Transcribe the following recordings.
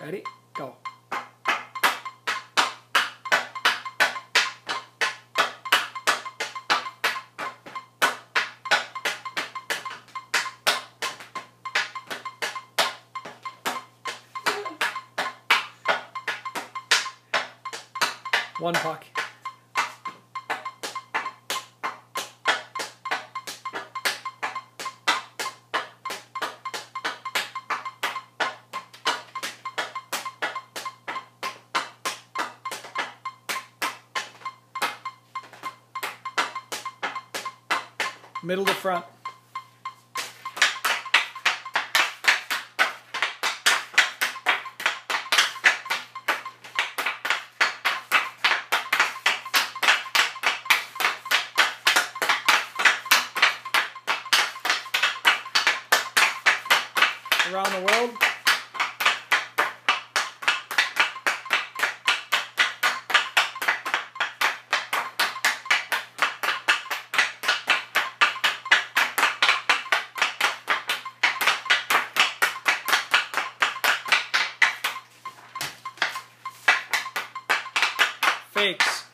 Ready? Go. One puck. Middle to front. Around the world. Fakes.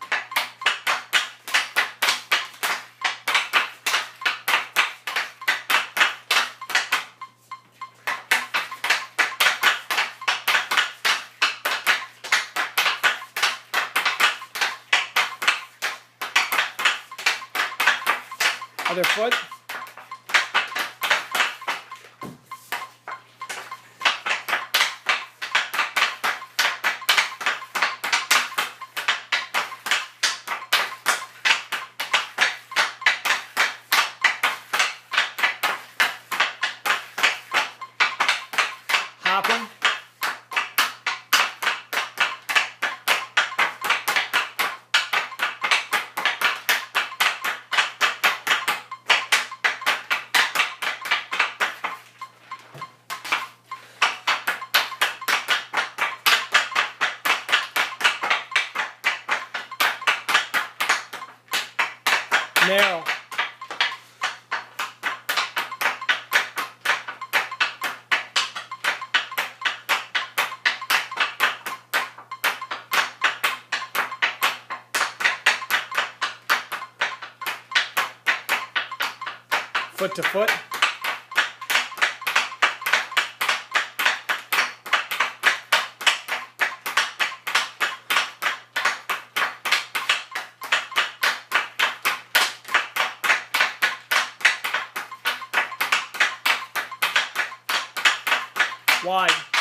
Other foot. Narrow. Foot to foot. Wide.